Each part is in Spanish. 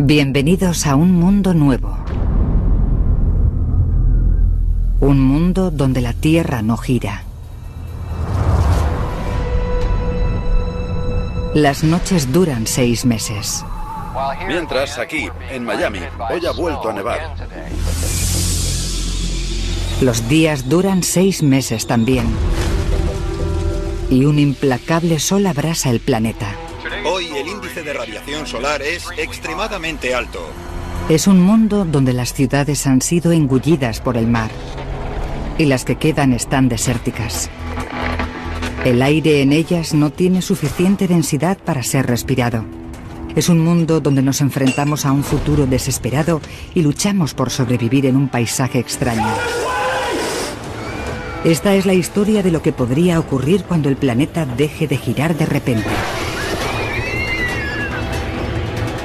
Bienvenidos a un mundo nuevo. Un mundo donde la Tierra no gira. Las noches duran seis meses. Mientras aquí, en Miami, hoy ha vuelto a nevar. Los días duran seis meses también. Y un implacable sol abrasa el planeta. El índice de radiación solar es extremadamente alto. Es un mundo donde las ciudades han sido engullidas por el mar y las que quedan están desérticas. El aire en ellas no tiene suficiente densidad para ser respirado. Es un mundo donde nos enfrentamos a un futuro desesperado y luchamos por sobrevivir en un paisaje extraño. Esta es la historia de lo que podría ocurrir cuando el planeta deje de girar de repente.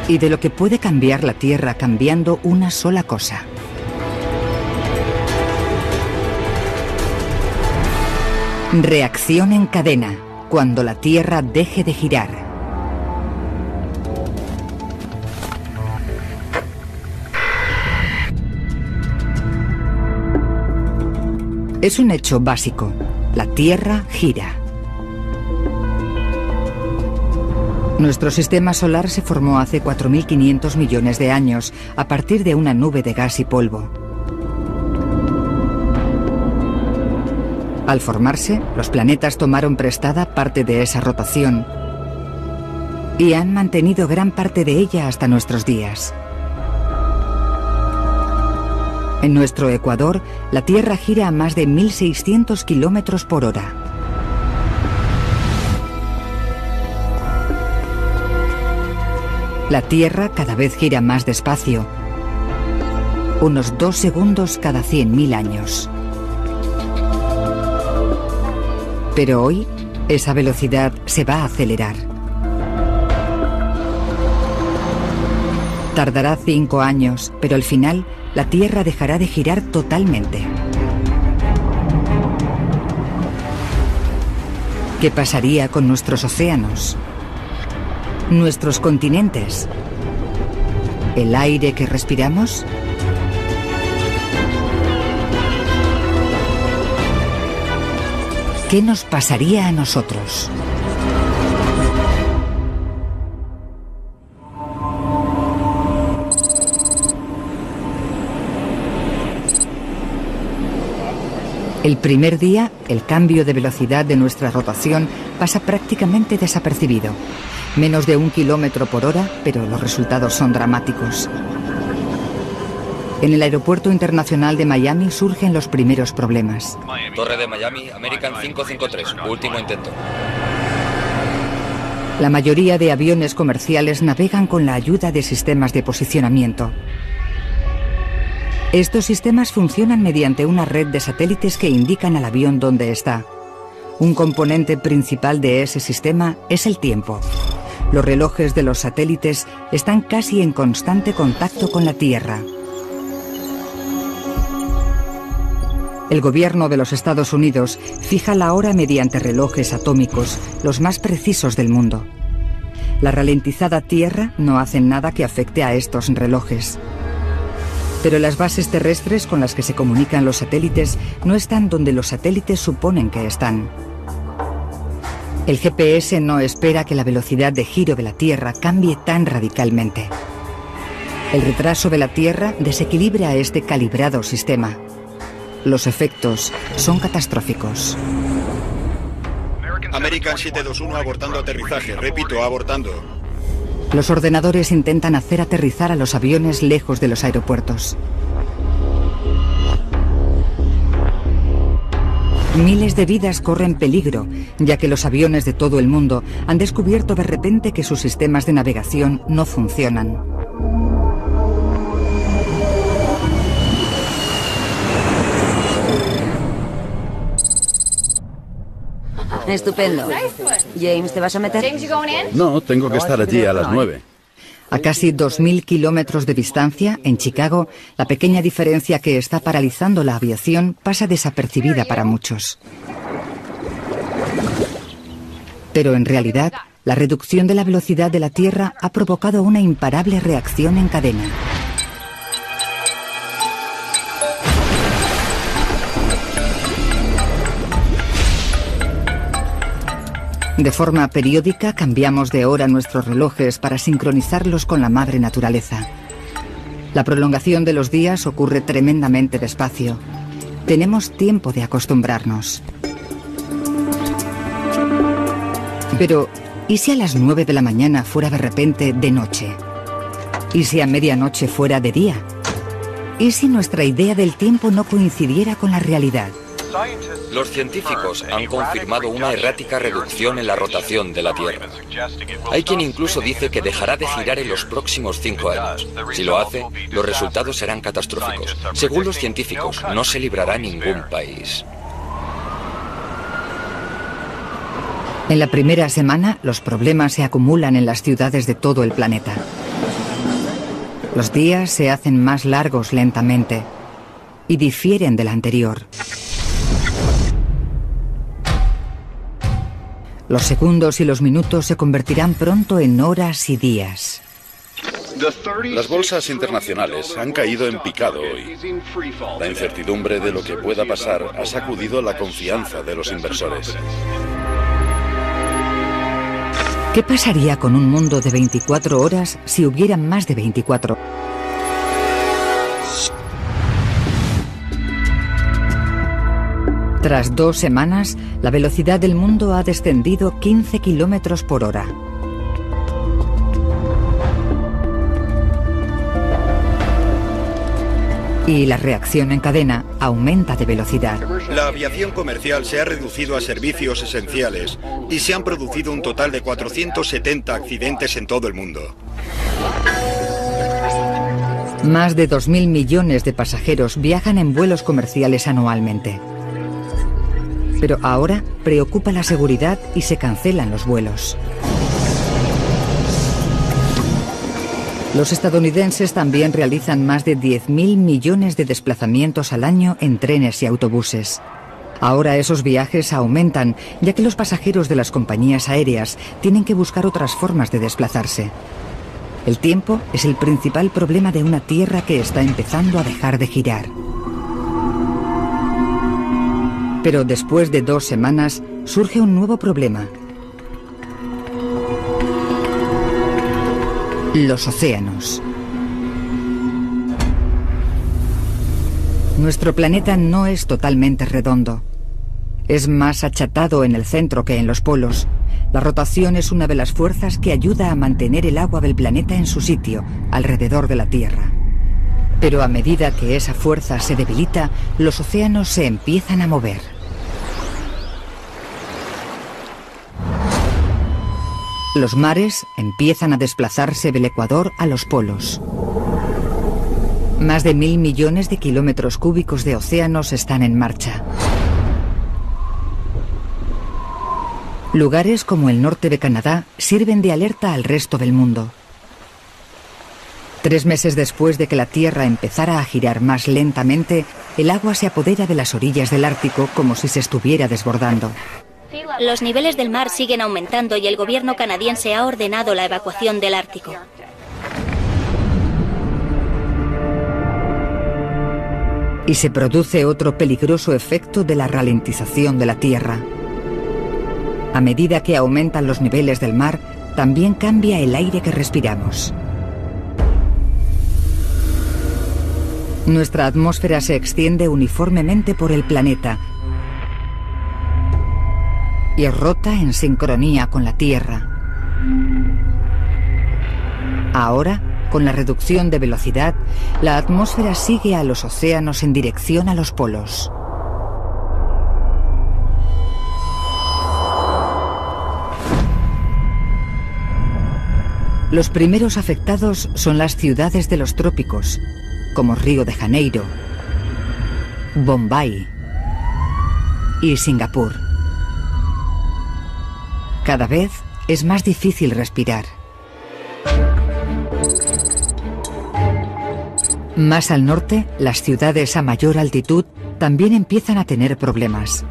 Y de lo que puede cambiar la Tierra cambiando una sola cosa. Reacción en cadena, cuando la Tierra deje de girar. Es un hecho básico. La Tierra gira. Nuestro sistema solar se formó hace 4.500 millones de años a partir de una nube de gas y polvo. Al formarse, los planetas tomaron prestada parte de esa rotación y han mantenido gran parte de ella hasta nuestros días. En nuestro Ecuador, la Tierra gira a más de 1.600 kilómetros por hora. La Tierra cada vez gira más despacio, unos dos segundos cada 100.000 años. Pero hoy esa velocidad se va a acelerar. Tardará cinco años, pero al final la Tierra dejará de girar totalmente. ¿Qué pasaría con nuestros océanos? ¿Nuestros continentes? ¿El aire que respiramos? ¿Qué nos pasaría a nosotros? El primer día, el cambio de velocidad de nuestra rotación pasa prácticamente desapercibido. Menos de un kilómetro por hora, pero los resultados son dramáticos. En el aeropuerto internacional de Miami surgen los primeros problemas. Torre de Miami, American 553, último intento. La mayoría de aviones comerciales navegan con la ayuda de sistemas de posicionamiento. Estos sistemas funcionan mediante una red de satélites que indican al avión dónde está. Un componente principal de ese sistema es el tiempo. Los relojes de los satélites están casi en constante contacto con la Tierra. El gobierno de los Estados Unidos fija la hora mediante relojes atómicos, los más precisos del mundo. La ralentizada Tierra no hace nada que afecte a estos relojes. Pero las bases terrestres con las que se comunican los satélites no están donde los satélites suponen que están. El GPS no espera que la velocidad de giro de la Tierra cambie tan radicalmente. El retraso de la Tierra desequilibra este calibrado sistema. Los efectos son catastróficos. American 721 abortando aterrizaje. Repito, abortando. Los ordenadores intentan hacer aterrizar a los aviones lejos de los aeropuertos. Miles de vidas corren peligro, ya que los aviones de todo el mundo han descubierto de repente que sus sistemas de navegación no funcionan. Estupendo. James, ¿te vas a meter? No, tengo que estar allí a las nueve. A casi 2.000 kilómetros de distancia, en Chicago, la pequeña diferencia que está paralizando la aviación pasa desapercibida para muchos. Pero en realidad, La reducción de la velocidad de la Tierra ha provocado una imparable reacción en cadena. De forma periódica cambiamos de hora nuestros relojes para sincronizarlos con la madre naturaleza. La prolongación de los días ocurre tremendamente despacio. Tenemos tiempo de acostumbrarnos. Pero, ¿y si a las 9 de la mañana fuera de repente de noche? ¿Y si a medianoche fuera de día? ¿Y si nuestra idea del tiempo no coincidiera con la realidad? Los científicos han confirmado una errática reducción en la rotación de la Tierra. Hay quien incluso dice que dejará de girar en los próximos cinco años. Si lo hace, los resultados serán catastróficos. Según los científicos, no se librará ningún país. En la primera semana, los problemas se acumulan en las ciudades de todo el planeta. Los días se hacen más largos lentamente y difieren del anterior. Los segundos y los minutos se convertirán pronto en horas y días. Las bolsas internacionales han caído en picado hoy. La incertidumbre de lo que pueda pasar ha sacudido la confianza de los inversores. ¿Qué pasaría con un mundo de 24 horas si hubiera más de 24? Tras dos semanas, la velocidad del mundo ha descendido 15 kilómetros por hora. Y la reacción en cadena aumenta de velocidad. La aviación comercial se ha reducido a servicios esenciales y se han producido un total de 470 accidentes en todo el mundo. Más de 2.000 millones de pasajeros viajan en vuelos comerciales anualmente. Pero ahora preocupa la seguridad y se cancelan los vuelos. Los estadounidenses también realizan más de 10.000 millones de desplazamientos al año en trenes y autobuses. Ahora esos viajes aumentan, ya que los pasajeros de las compañías aéreas tienen que buscar otras formas de desplazarse. El tiempo es el principal problema de una Tierra que está empezando a dejar de girar. Pero después de dos semanas surge un nuevo problema. Los océanos. Nuestro planeta no es totalmente redondo. Es más achatado en el centro que en los polos. La rotación es una de las fuerzas que ayuda a mantener el agua del planeta en su sitio, alrededor de la Tierra. Pero a medida que esa fuerza se debilita, los océanos se empiezan a mover. Los mares empiezan a desplazarse del Ecuador a los polos. Más de mil millones de kilómetros cúbicos de océanos están en marcha. Lugares como el norte de Canadá sirven de alerta al resto del mundo. Tres meses después de que la Tierra empezara a girar más lentamente, el agua se apodera de las orillas del Ártico como si se estuviera desbordando. Los niveles del mar siguen aumentando y el gobierno canadiense ha ordenado la evacuación del Ártico. Y se produce otro peligroso efecto de la ralentización de la Tierra. A medida que aumentan los niveles del mar, también cambia el aire que respiramos. Nuestra atmósfera se extiende uniformemente por el planeta, y rota en sincronía con la Tierra. Ahora, con la reducción de velocidad, la atmósfera sigue a los océanos en dirección a los polos. Los primeros afectados son las ciudades de los trópicos, como Río de Janeiro, Bombay y Singapur. Cada vez es más difícil respirar. Más al norte, las ciudades a mayor altitud también empiezan a tener problemas.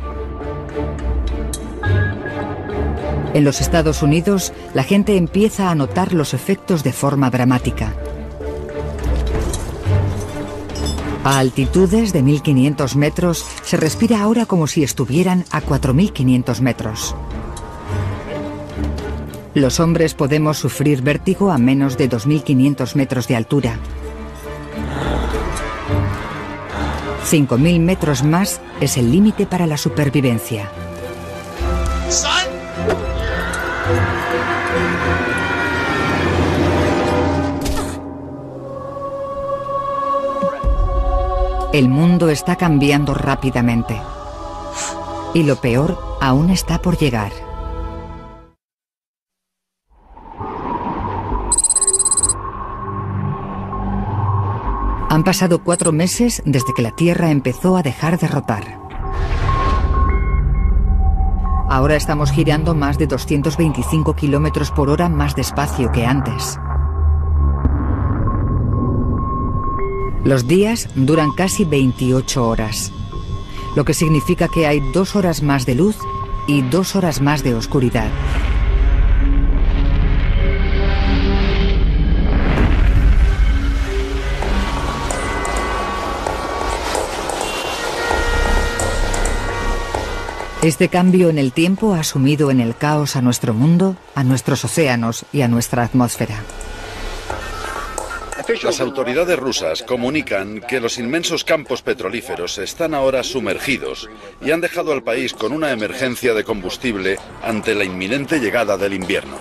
En los Estados Unidos, la gente empieza a notar los efectos de forma dramática. A altitudes de 1500 metros se respira ahora como si estuvieran a 4500 metros. Los hombres podemos sufrir vértigo a menos de 2500 metros de altura. 5000 metros más es el límite para la supervivencia. El mundo está cambiando rápidamente. Y lo peor aún está por llegar. Han pasado cuatro meses desde que la Tierra empezó a dejar de rotar. Ahora estamos girando más de 225 kilómetros por hora más despacio que antes. Los días duran casi 28 horas, lo que significa que hay dos horas más de luz y dos horas más de oscuridad. Este cambio en el tiempo ha sumido en el caos a nuestro mundo, a nuestros océanos y a nuestra atmósfera. Las autoridades rusas comunican que los inmensos campos petrolíferos están ahora sumergidos y han dejado al país con una emergencia de combustible ante la inminente llegada del invierno.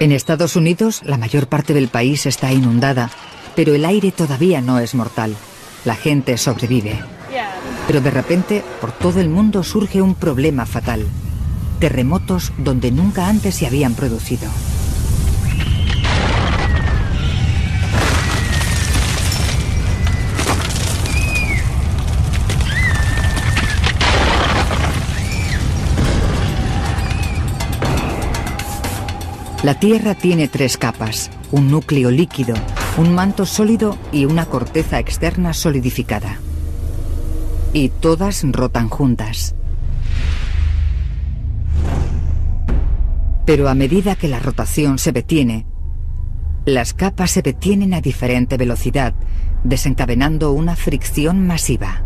En Estados Unidos, la mayor parte del país está inundada, pero el aire todavía no es mortal. La gente sobrevive. Pero de repente, por todo el mundo surge un problema fatal terremotos donde nunca antes se habían producido. La Tierra tiene tres capas, un núcleo líquido, un manto sólido y una corteza externa solidificada. Y todas rotan juntas. Pero a medida que la rotación se detiene, las capas se detienen a diferente velocidad, desencadenando una fricción masiva.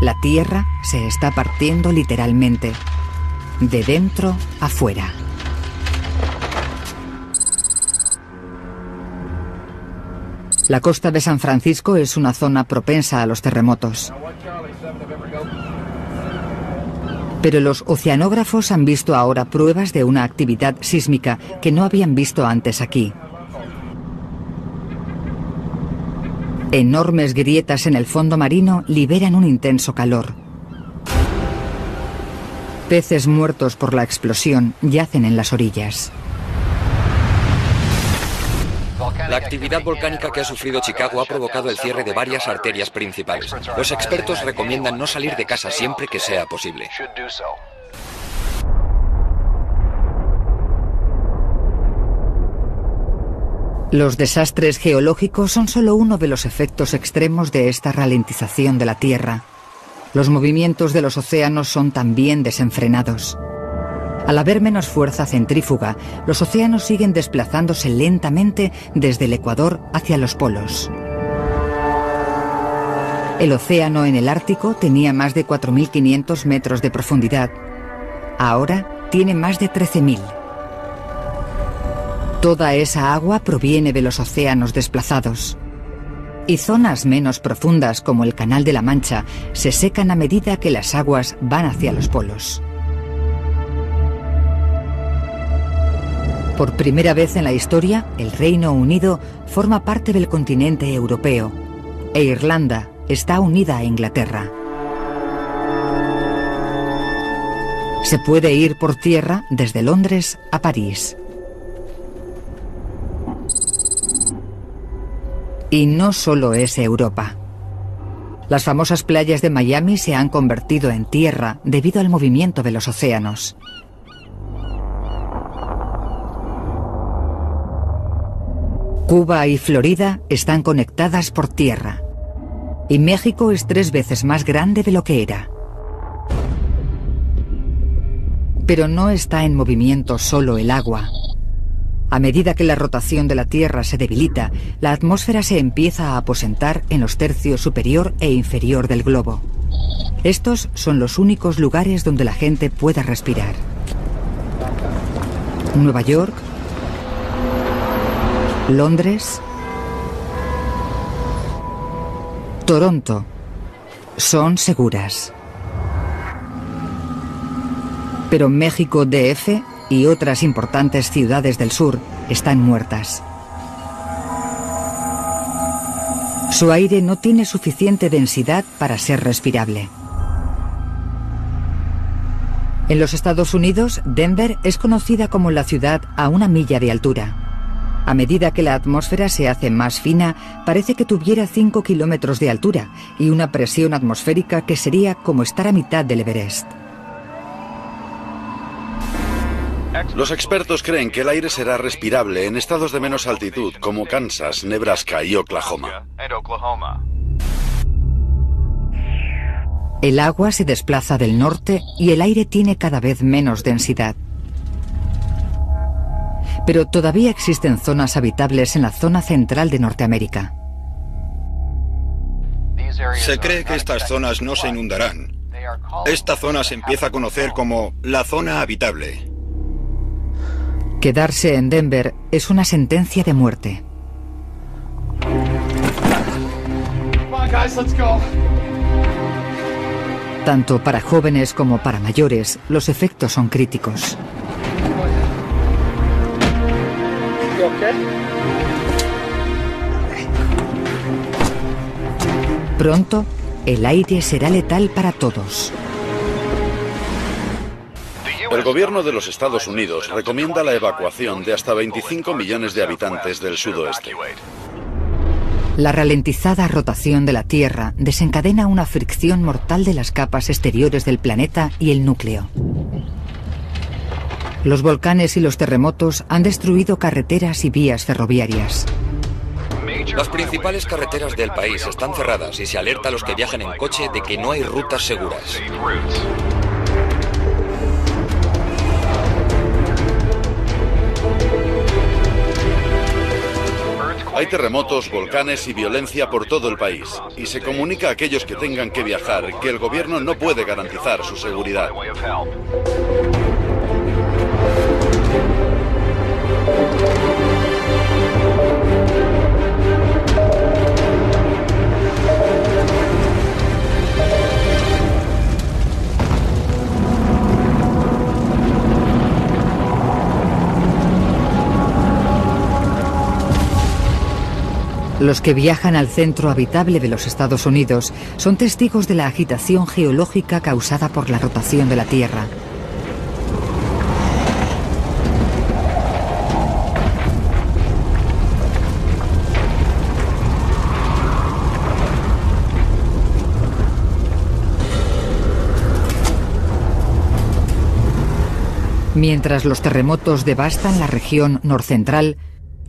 La Tierra se está partiendo literalmente, de dentro a fuera. La costa de San Francisco es una zona propensa a los terremotos. Pero los oceanógrafos han visto ahora pruebas de una actividad sísmica que no habían visto antes aquí. Enormes grietas en el fondo marino liberan un intenso calor. Peces muertos por la explosión yacen en las orillas. La actividad volcánica que ha sufrido Chicago ha provocado el cierre de varias arterias principales. Los expertos recomiendan no salir de casa siempre que sea posible. Los desastres geológicos son solo uno de los efectos extremos de esta ralentización de la Tierra. Los movimientos de los océanos son también desenfrenados. Al haber menos fuerza centrífuga, los océanos siguen desplazándose lentamente desde el Ecuador hacia los polos. El océano en el Ártico tenía más de 4.500 metros de profundidad. Ahora tiene más de 13.000. Toda esa agua proviene de los océanos desplazados. Y zonas menos profundas como el Canal de la Mancha se secan a medida que las aguas van hacia los polos. Por primera vez en la historia, el Reino Unido forma parte del continente europeo e Irlanda está unida a Inglaterra. Se puede ir por tierra desde Londres a París. Y no solo es Europa. Las famosas playas de Miami se han convertido en tierra debido al movimiento de los océanos. Cuba y Florida están conectadas por tierra. Y México es tres veces más grande de lo que era. Pero no está en movimiento solo el agua. A medida que la rotación de la Tierra se debilita, la atmósfera se empieza a aposentar en los tercios superior e inferior del globo. Estos son los únicos lugares donde la gente pueda respirar. Nueva York, Londres, Toronto son seguras. Pero México DF y otras importantes ciudades del sur están muertas. Su aire no tiene suficiente densidad para ser respirable. En los Estados Unidos, Denver es conocida como la ciudad a una milla de altura. A medida que la atmósfera se hace más fina, parece que tuviera 5 kilómetros de altura y una presión atmosférica que sería como estar a mitad del Everest. Los expertos creen que el aire será respirable en estados de menos altitud como Kansas, Nebraska y Oklahoma. El agua se desplaza del norte y el aire tiene cada vez menos densidad. Pero todavía existen zonas habitables en la zona central de Norteamérica. Se cree que estas zonas no se inundarán. Esta zona se empieza a conocer como la zona habitable. Quedarse en Denver es una sentencia de muerte. Tanto para jóvenes como para mayores, los efectos son críticos. Pronto, el aire será letal para todos. El gobierno de los Estados Unidos recomienda la evacuación de hasta 25 millones de habitantes del sudoeste. La ralentizada rotación de la Tierra desencadena una fricción mortal de las capas exteriores del planeta y el núcleo. Los volcanes y los terremotos han destruido carreteras y vías ferroviarias. Las principales carreteras del país están cerradas y se alerta a los que viajan en coche de que no hay rutas seguras. Hay terremotos, volcanes y violencia por todo el país. Y se comunica a aquellos que tengan que viajar que el gobierno no puede garantizar su seguridad. Los que viajan al centro habitable de los Estados Unidos son testigos de la agitación geológica causada por la rotación de la Tierra. Mientras los terremotos devastan la región norcentral,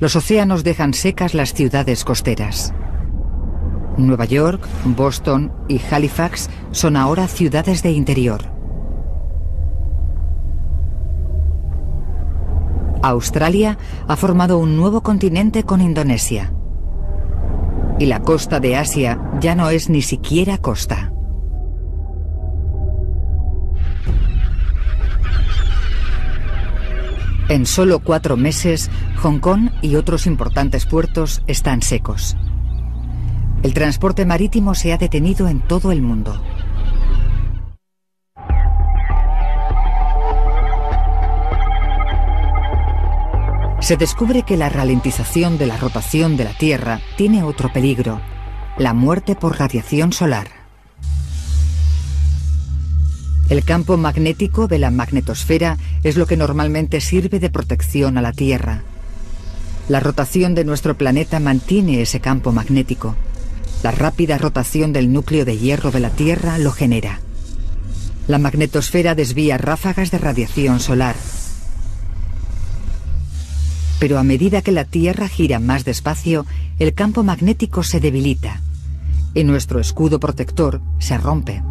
los océanos dejan secas las ciudades costeras. Nueva York, Boston y Halifax son ahora ciudades de interior. Australia ha formado un nuevo continente con Indonesia. Y la costa de Asia ya no es ni siquiera costa. En solo cuatro meses, Hong Kong y otros importantes puertos están secos. El transporte marítimo se ha detenido en todo el mundo. Se descubre que la ralentización de la rotación de la Tierra tiene otro peligro, la muerte por radiación solar. El campo magnético de la magnetosfera es lo que normalmente sirve de protección a la Tierra. La rotación de nuestro planeta mantiene ese campo magnético. La rápida rotación del núcleo de hierro de la Tierra lo genera. La magnetosfera desvía ráfagas de radiación solar. Pero a medida que la Tierra gira más despacio, el campo magnético se debilita y nuestro escudo protector se rompe.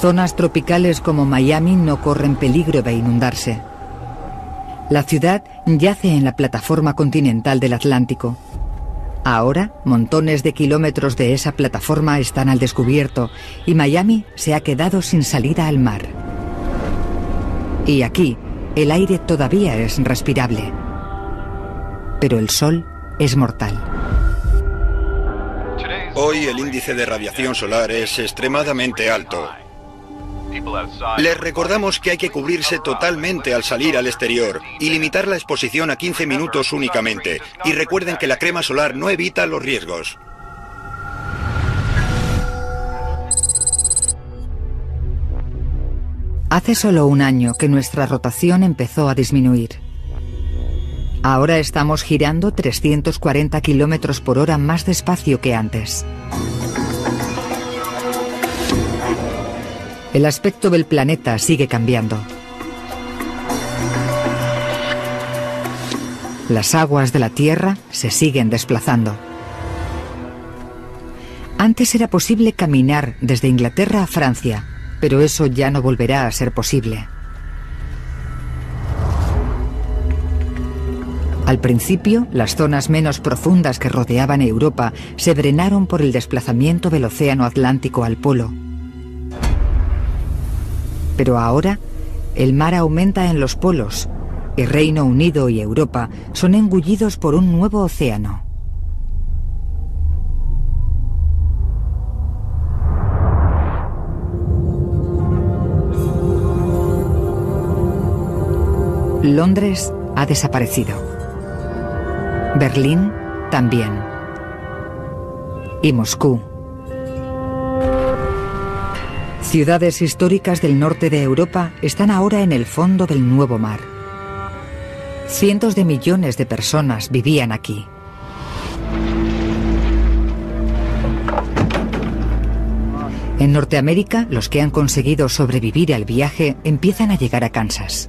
Zonas tropicales como Miami no corren peligro de inundarse. La ciudad yace en la plataforma continental del Atlántico. Ahora, montones de kilómetros de esa plataforma están al descubierto y Miami se ha quedado sin salida al mar. Y aquí, el aire todavía es respirable. Pero el sol es mortal. Hoy el índice de radiación solar es extremadamente alto. Les recordamos que hay que cubrirse totalmente al salir al exterior y limitar la exposición a 15 minutos únicamente. Y recuerden que la crema solar no evita los riesgos. Hace solo un año que nuestra rotación empezó a disminuir. Ahora estamos girando 340 kilómetros por hora más despacio que antes. El aspecto del planeta sigue cambiando. Las aguas de la Tierra se siguen desplazando. Antes era posible caminar desde Inglaterra a Francia, pero eso ya no volverá a ser posible. Al principio, las zonas menos profundas que rodeaban Europa se drenaron por el desplazamiento del Océano Atlántico al polo. Pero ahora el mar aumenta en los polos y Reino Unido y Europa son engullidos por un nuevo océano. Londres ha desaparecido. Berlín también. Y Moscú Ciudades históricas del norte de Europa están ahora en el fondo del Nuevo Mar. Cientos de millones de personas vivían aquí. En Norteamérica, los que han conseguido sobrevivir al viaje empiezan a llegar a Kansas.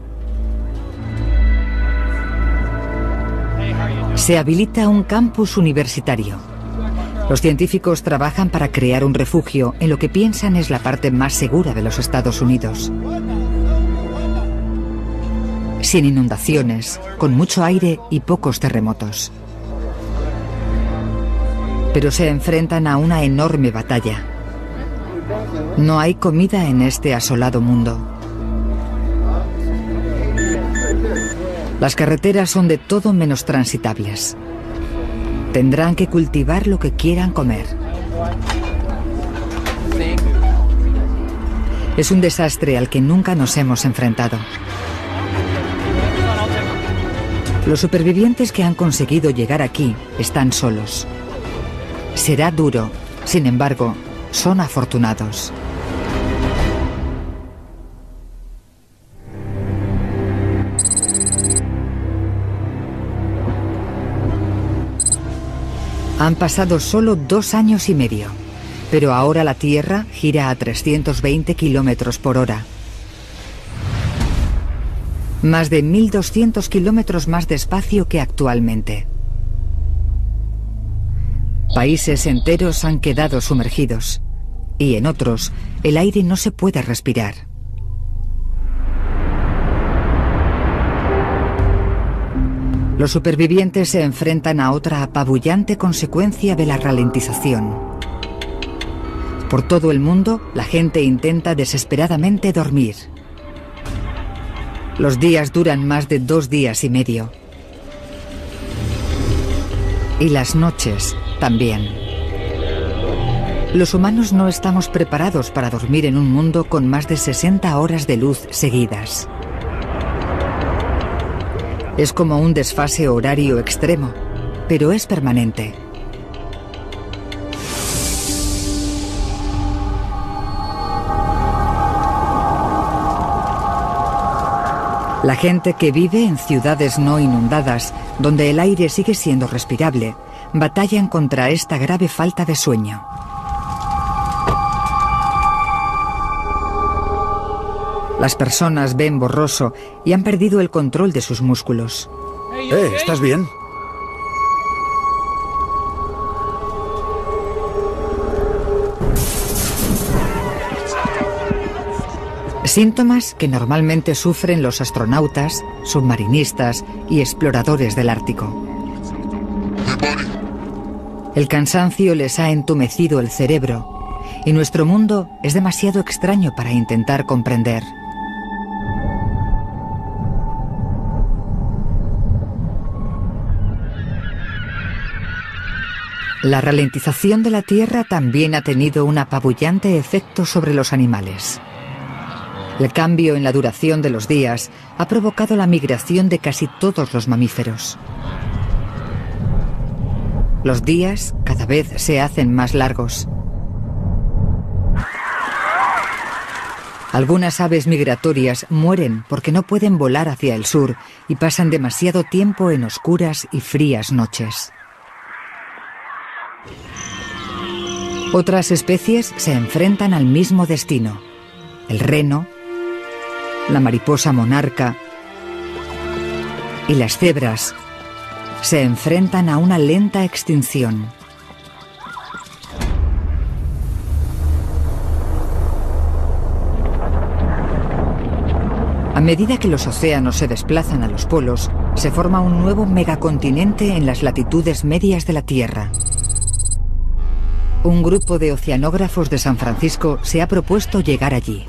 Se habilita un campus universitario. Los científicos trabajan para crear un refugio en lo que piensan es la parte más segura de los Estados Unidos. Sin inundaciones, con mucho aire y pocos terremotos. Pero se enfrentan a una enorme batalla. No hay comida en este asolado mundo. Las carreteras son de todo menos transitables. Tendrán que cultivar lo que quieran comer. Es un desastre al que nunca nos hemos enfrentado. Los supervivientes que han conseguido llegar aquí están solos. Será duro, sin embargo, son afortunados. Han pasado solo dos años y medio, pero ahora la Tierra gira a 320 kilómetros por hora. Más de 1.200 kilómetros más despacio que actualmente. Países enteros han quedado sumergidos y en otros el aire no se puede respirar. Los supervivientes se enfrentan a otra apabullante consecuencia de la ralentización. Por todo el mundo, la gente intenta desesperadamente dormir. Los días duran más de dos días y medio. Y las noches también. Los humanos no estamos preparados para dormir en un mundo con más de 60 horas de luz seguidas. Es como un desfase horario extremo, pero es permanente. La gente que vive en ciudades no inundadas, donde el aire sigue siendo respirable, batallan contra esta grave falta de sueño. Las personas ven borroso y han perdido el control de sus músculos. Eh, ¿estás bien? Síntomas que normalmente sufren los astronautas, submarinistas y exploradores del Ártico. El cansancio les ha entumecido el cerebro y nuestro mundo es demasiado extraño para intentar comprender. La ralentización de la Tierra también ha tenido un apabullante efecto sobre los animales. El cambio en la duración de los días ha provocado la migración de casi todos los mamíferos. Los días cada vez se hacen más largos. Algunas aves migratorias mueren porque no pueden volar hacia el sur y pasan demasiado tiempo en oscuras y frías noches. Otras especies se enfrentan al mismo destino. El reno, la mariposa monarca y las cebras se enfrentan a una lenta extinción. A medida que los océanos se desplazan a los polos, se forma un nuevo megacontinente en las latitudes medias de la Tierra. Un grupo de oceanógrafos de San Francisco se ha propuesto llegar allí.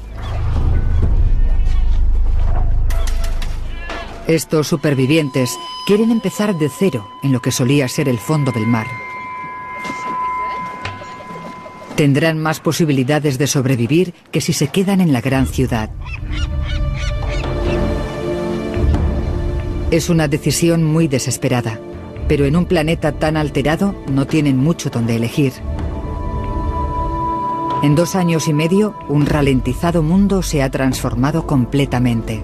Estos supervivientes quieren empezar de cero en lo que solía ser el fondo del mar. Tendrán más posibilidades de sobrevivir que si se quedan en la gran ciudad. Es una decisión muy desesperada, pero en un planeta tan alterado no tienen mucho donde elegir. En dos años y medio, un ralentizado mundo se ha transformado completamente.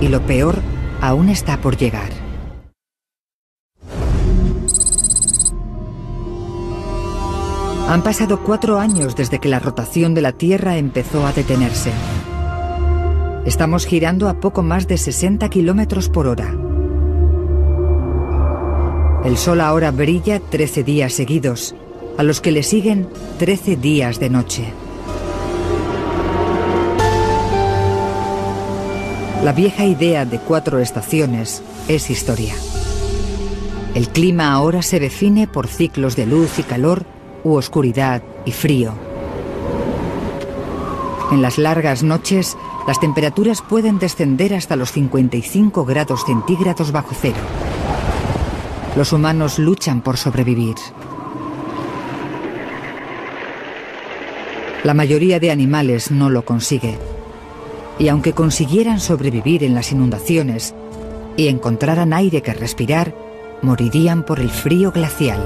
Y lo peor aún está por llegar. Han pasado cuatro años desde que la rotación de la Tierra empezó a detenerse. Estamos girando a poco más de 60 kilómetros por hora. El sol ahora brilla 13 días seguidos, a los que le siguen 13 días de noche. La vieja idea de cuatro estaciones es historia. El clima ahora se define por ciclos de luz y calor u oscuridad y frío. En las largas noches las temperaturas pueden descender hasta los 55 grados centígrados bajo cero. Los humanos luchan por sobrevivir. La mayoría de animales no lo consigue. Y aunque consiguieran sobrevivir en las inundaciones y encontraran aire que respirar, morirían por el frío glacial.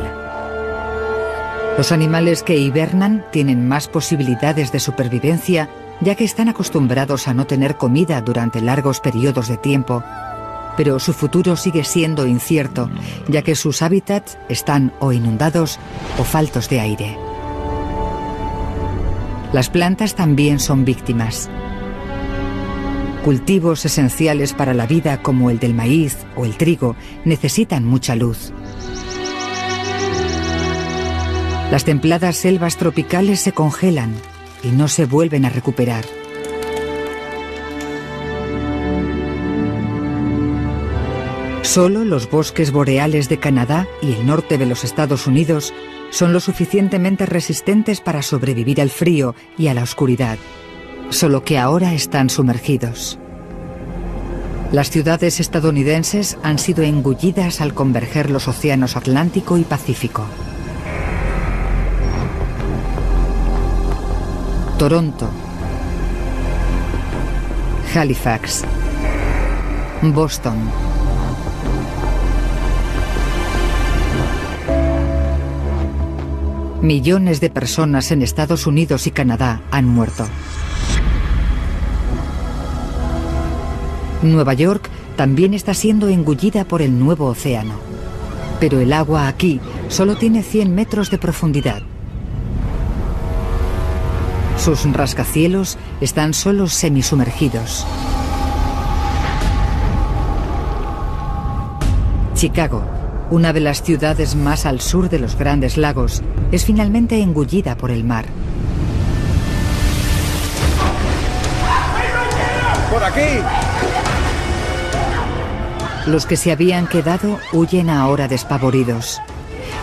Los animales que hibernan tienen más posibilidades de supervivencia ya que están acostumbrados a no tener comida durante largos periodos de tiempo, pero su futuro sigue siendo incierto, ya que sus hábitats están o inundados o faltos de aire. Las plantas también son víctimas. Cultivos esenciales para la vida como el del maíz o el trigo necesitan mucha luz. Las templadas selvas tropicales se congelan y no se vuelven a recuperar. Solo los bosques boreales de Canadá y el norte de los Estados Unidos son lo suficientemente resistentes para sobrevivir al frío y a la oscuridad, solo que ahora están sumergidos. Las ciudades estadounidenses han sido engullidas al converger los océanos Atlántico y Pacífico. Toronto, Halifax, Boston. Millones de personas en Estados Unidos y Canadá han muerto. Nueva York también está siendo engullida por el nuevo océano. Pero el agua aquí solo tiene 100 metros de profundidad. Sus rascacielos están solo semisumergidos. Chicago, una de las ciudades más al sur de los grandes lagos, es finalmente engullida por el mar. ¡Por aquí! Los que se habían quedado huyen ahora despavoridos.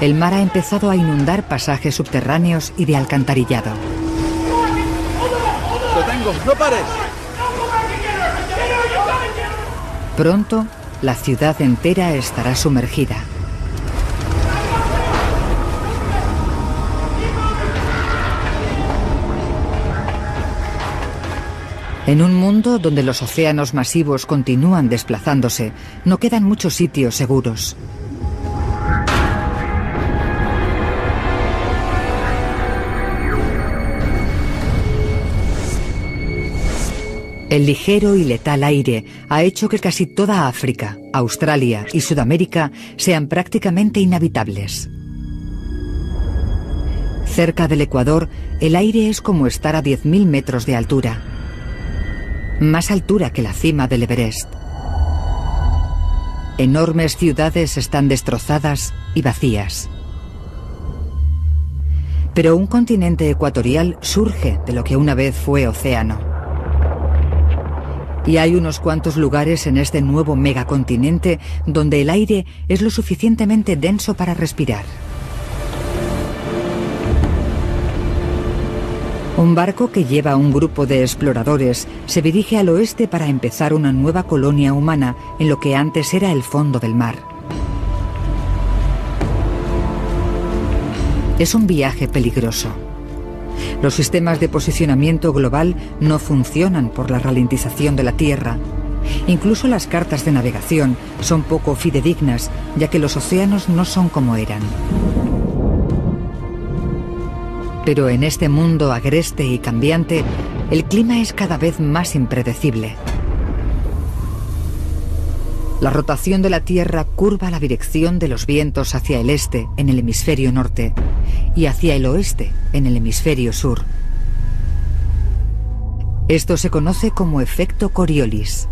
El mar ha empezado a inundar pasajes subterráneos y de alcantarillado. ¡Lo tengo! ¡No pares! Pronto, la ciudad entera estará sumergida. En un mundo donde los océanos masivos continúan desplazándose, no quedan muchos sitios seguros. El ligero y letal aire ha hecho que casi toda África, Australia y Sudamérica sean prácticamente inhabitables. Cerca del Ecuador, el aire es como estar a 10.000 metros de altura. Más altura que la cima del Everest. Enormes ciudades están destrozadas y vacías. Pero un continente ecuatorial surge de lo que una vez fue océano. Y hay unos cuantos lugares en este nuevo megacontinente donde el aire es lo suficientemente denso para respirar. Un barco que lleva a un grupo de exploradores se dirige al oeste para empezar una nueva colonia humana en lo que antes era el fondo del mar. Es un viaje peligroso. Los sistemas de posicionamiento global no funcionan por la ralentización de la Tierra. Incluso las cartas de navegación son poco fidedignas, ya que los océanos no son como eran. Pero en este mundo agreste y cambiante, el clima es cada vez más impredecible. La rotación de la Tierra curva la dirección de los vientos hacia el este en el hemisferio norte y hacia el oeste en el hemisferio sur. Esto se conoce como efecto Coriolis.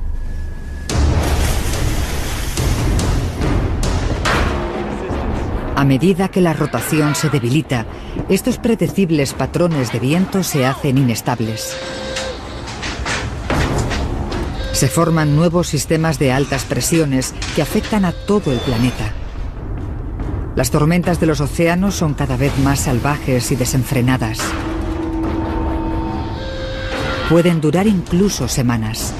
A medida que la rotación se debilita, estos predecibles patrones de viento se hacen inestables. Se forman nuevos sistemas de altas presiones que afectan a todo el planeta. Las tormentas de los océanos son cada vez más salvajes y desenfrenadas. Pueden durar incluso semanas.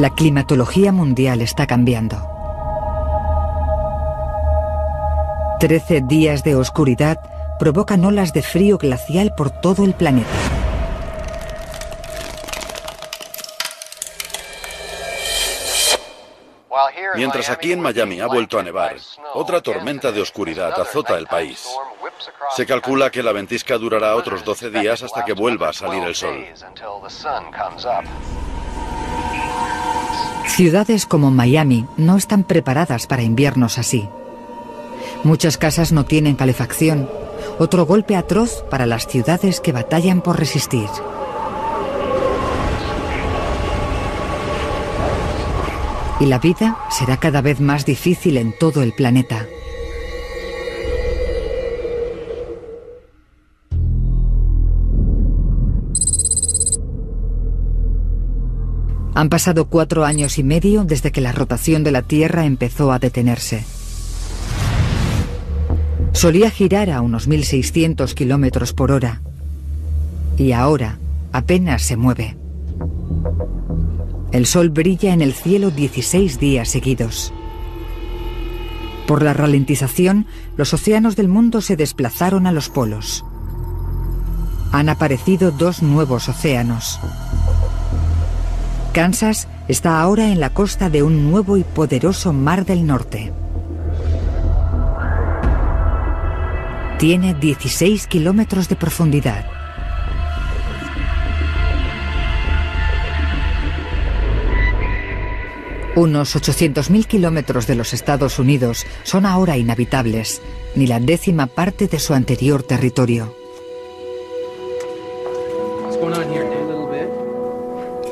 La climatología mundial está cambiando. Trece días de oscuridad provocan olas de frío glacial por todo el planeta. Mientras aquí en Miami ha vuelto a nevar, otra tormenta de oscuridad azota el país. Se calcula que la ventisca durará otros 12 días hasta que vuelva a salir el sol. Ciudades como Miami no están preparadas para inviernos así. Muchas casas no tienen calefacción, otro golpe atroz para las ciudades que batallan por resistir. Y la vida será cada vez más difícil en todo el planeta. Han pasado cuatro años y medio desde que la rotación de la Tierra empezó a detenerse. Solía girar a unos 1.600 kilómetros por hora. Y ahora apenas se mueve. El sol brilla en el cielo 16 días seguidos. Por la ralentización, los océanos del mundo se desplazaron a los polos. Han aparecido dos nuevos océanos. Kansas está ahora en la costa de un nuevo y poderoso mar del norte. Tiene 16 kilómetros de profundidad. Unos 800.000 kilómetros de los Estados Unidos son ahora inhabitables, ni la décima parte de su anterior territorio.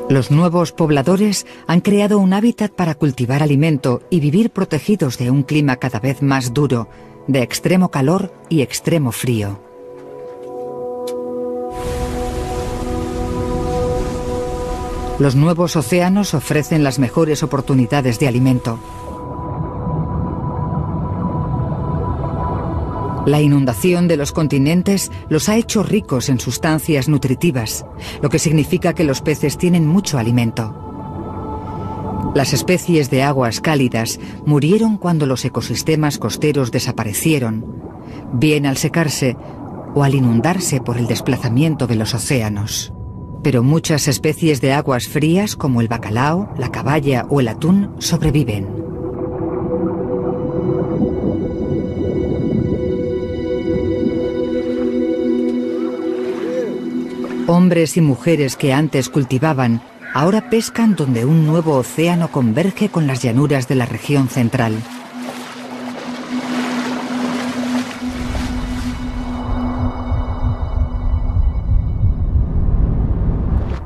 Los nuevos pobladores han creado un hábitat para cultivar alimento y vivir protegidos de un clima cada vez más duro, de extremo calor y extremo frío. Los nuevos océanos ofrecen las mejores oportunidades de alimento. La inundación de los continentes los ha hecho ricos en sustancias nutritivas, lo que significa que los peces tienen mucho alimento. Las especies de aguas cálidas murieron cuando los ecosistemas costeros desaparecieron, bien al secarse o al inundarse por el desplazamiento de los océanos. Pero muchas especies de aguas frías como el bacalao, la caballa o el atún sobreviven. Hombres y mujeres que antes cultivaban, ahora pescan donde un nuevo océano converge con las llanuras de la región central.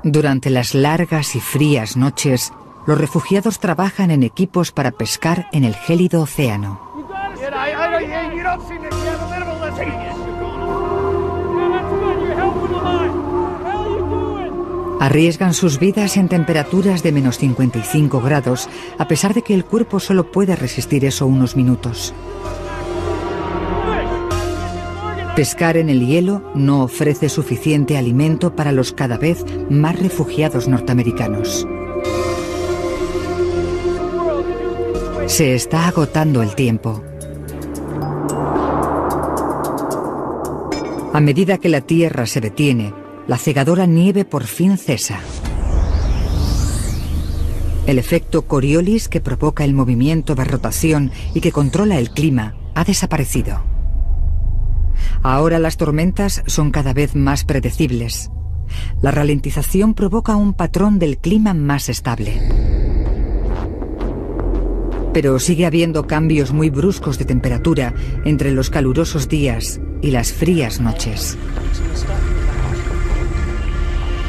Durante las largas y frías noches, los refugiados trabajan en equipos para pescar en el gélido océano. Arriesgan sus vidas en temperaturas de menos 55 grados, a pesar de que el cuerpo solo puede resistir eso unos minutos. Pescar en el hielo no ofrece suficiente alimento para los cada vez más refugiados norteamericanos. Se está agotando el tiempo. A medida que la Tierra se detiene, la cegadora nieve por fin cesa. El efecto Coriolis que provoca el movimiento de rotación y que controla el clima ha desaparecido. Ahora las tormentas son cada vez más predecibles. La ralentización provoca un patrón del clima más estable. Pero sigue habiendo cambios muy bruscos de temperatura entre los calurosos días y las frías noches.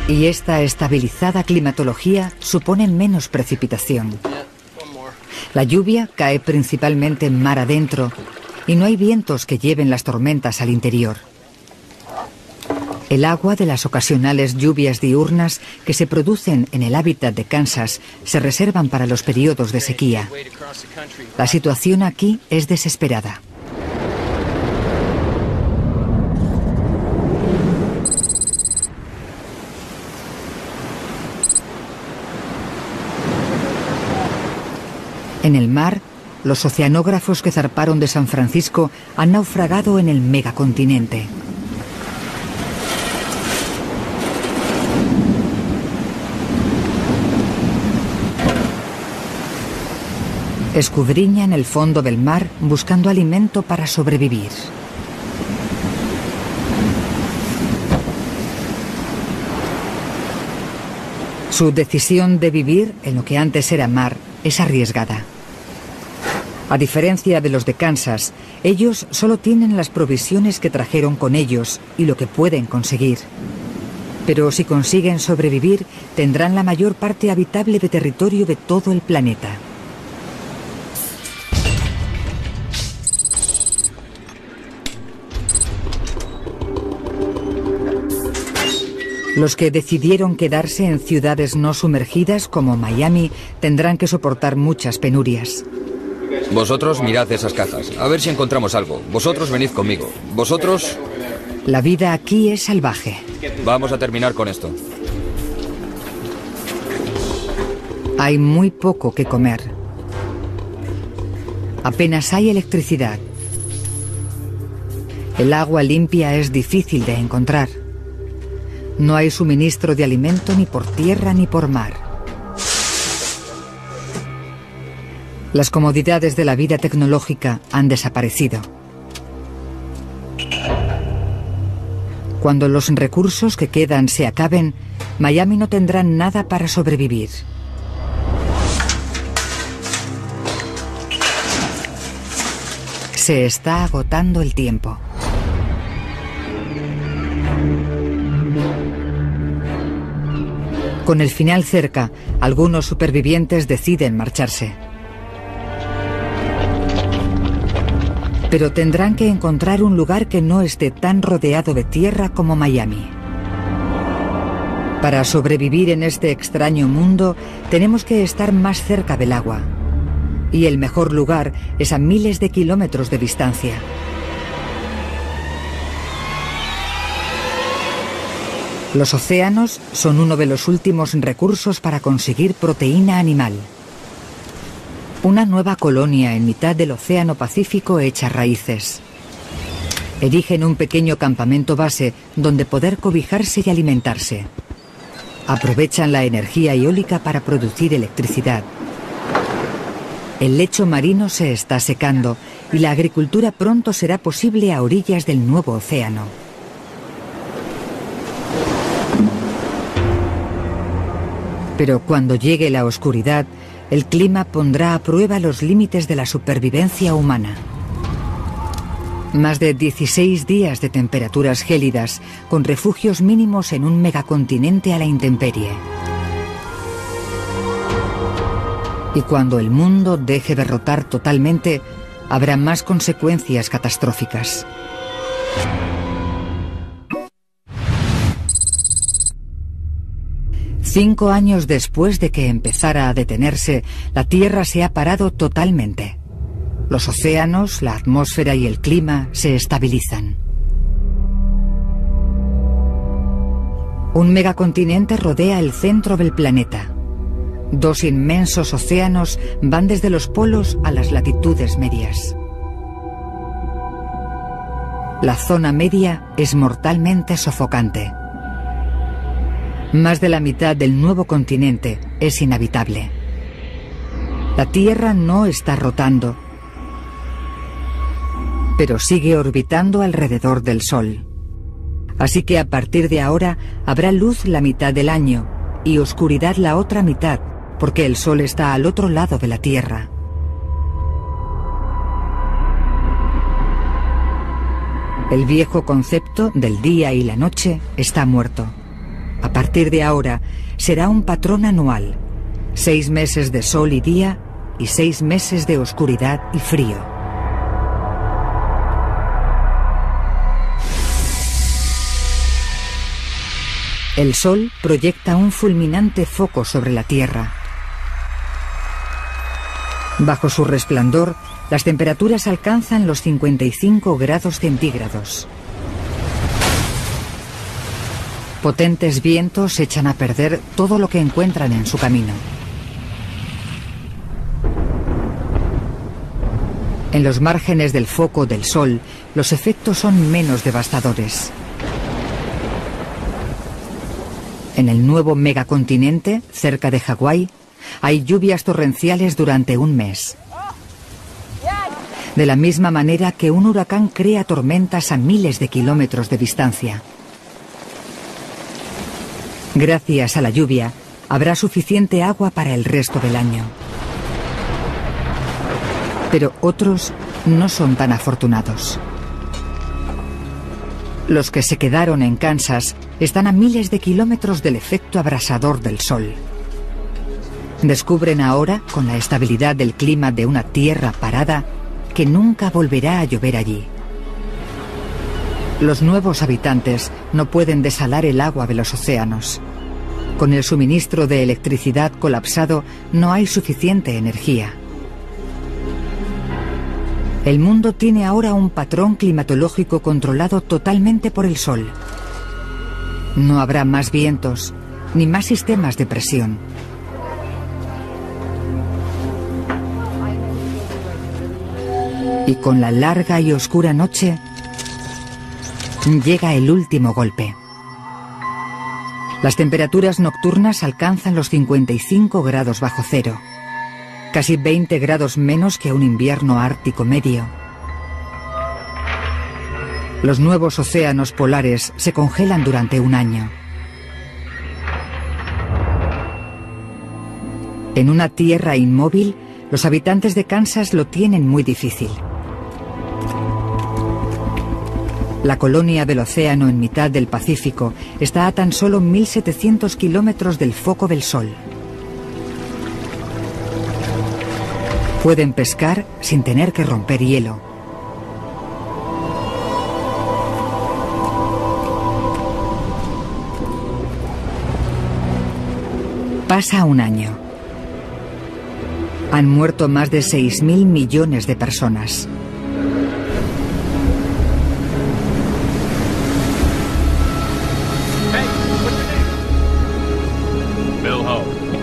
Y esta estabilizada climatología supone menos precipitación. La lluvia cae principalmente en mar adentro y no hay vientos que lleven las tormentas al interior. El agua de las ocasionales lluvias diurnas que se producen en el hábitat de Kansas se reservan para los periodos de sequía. La situación aquí es desesperada. En el mar, los oceanógrafos que zarparon de San Francisco han naufragado en el megacontinente. Escudriñan el fondo del mar buscando alimento para sobrevivir. Su decisión de vivir en lo que antes era mar es arriesgada. A diferencia de los de Kansas, ellos solo tienen las provisiones que trajeron con ellos y lo que pueden conseguir. Pero si consiguen sobrevivir, tendrán la mayor parte habitable de territorio de todo el planeta. Los que decidieron quedarse en ciudades no sumergidas como Miami tendrán que soportar muchas penurias. Vosotros mirad esas cajas, a ver si encontramos algo. Vosotros venid conmigo. Vosotros... La vida aquí es salvaje. Vamos a terminar con esto. Hay muy poco que comer. Apenas hay electricidad. El agua limpia es difícil de encontrar. No hay suministro de alimento ni por tierra ni por mar. Las comodidades de la vida tecnológica han desaparecido. Cuando los recursos que quedan se acaben, Miami no tendrá nada para sobrevivir. Se está agotando el tiempo. Con el final cerca, algunos supervivientes deciden marcharse. Pero tendrán que encontrar un lugar que no esté tan rodeado de tierra como Miami. Para sobrevivir en este extraño mundo, tenemos que estar más cerca del agua. Y el mejor lugar es a miles de kilómetros de distancia. Los océanos son uno de los últimos recursos para conseguir proteína animal. Una nueva colonia en mitad del Océano Pacífico echa raíces. Erigen un pequeño campamento base donde poder cobijarse y alimentarse. Aprovechan la energía eólica para producir electricidad. El lecho marino se está secando y la agricultura pronto será posible a orillas del nuevo océano. Pero cuando llegue la oscuridad, el clima pondrá a prueba los límites de la supervivencia humana. Más de 16 días de temperaturas gélidas, con refugios mínimos en un megacontinente a la intemperie. Y cuando el mundo deje de rotar totalmente, habrá más consecuencias catastróficas. Cinco años después de que empezara a detenerse, la Tierra se ha parado totalmente. Los océanos, la atmósfera y el clima se estabilizan. Un megacontinente rodea el centro del planeta. Dos inmensos océanos van desde los polos a las latitudes medias. La zona media es mortalmente sofocante. Más de la mitad del nuevo continente es inhabitable. La Tierra no está rotando, pero sigue orbitando alrededor del Sol. Así que a partir de ahora habrá luz la mitad del año y oscuridad la otra mitad, porque el Sol está al otro lado de la Tierra. El viejo concepto del día y la noche está muerto. Partir de ahora será un patrón anual. Seis meses de sol y día y seis meses de oscuridad y frío. El sol proyecta un fulminante foco sobre la Tierra. Bajo su resplandor, las temperaturas alcanzan los 55 grados centígrados. Potentes vientos echan a perder todo lo que encuentran en su camino. En los márgenes del foco del Sol, los efectos son menos devastadores. En el nuevo megacontinente, cerca de Hawái, hay lluvias torrenciales durante un mes. De la misma manera que un huracán crea tormentas a miles de kilómetros de distancia. Gracias a la lluvia, habrá suficiente agua para el resto del año. Pero otros no son tan afortunados. Los que se quedaron en Kansas están a miles de kilómetros del efecto abrasador del sol. Descubren ahora, con la estabilidad del clima de una tierra parada, que nunca volverá a llover allí. Los nuevos habitantes no pueden desalar el agua de los océanos. Con el suministro de electricidad colapsado no hay suficiente energía. El mundo tiene ahora un patrón climatológico controlado totalmente por el Sol. No habrá más vientos, ni más sistemas de presión. Y con la larga y oscura noche, llega el último golpe. Las temperaturas nocturnas alcanzan los 55 grados bajo cero, casi 20 grados menos que un invierno ártico medio. Los nuevos océanos polares se congelan durante un año. En una tierra inmóvil, los habitantes de Kansas lo tienen muy difícil. La colonia del océano en mitad del Pacífico está a tan solo 1.700 kilómetros del foco del sol. Pueden pescar sin tener que romper hielo. Pasa un año. Han muerto más de 6.000 millones de personas.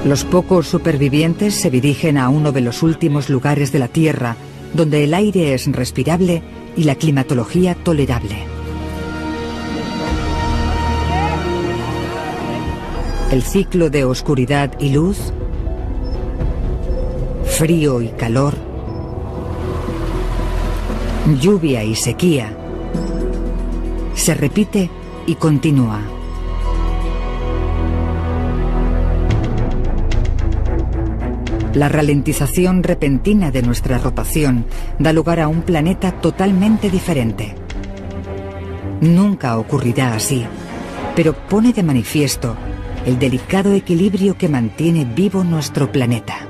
Los pocos supervivientes se dirigen a uno de los últimos lugares de la Tierra donde el aire es respirable y la climatología tolerable. El ciclo de oscuridad y luz, frío y calor, lluvia y sequía, se repite y continúa. La ralentización repentina de nuestra rotación da lugar a un planeta totalmente diferente. Nunca ocurrirá así, pero pone de manifiesto el delicado equilibrio que mantiene vivo nuestro planeta.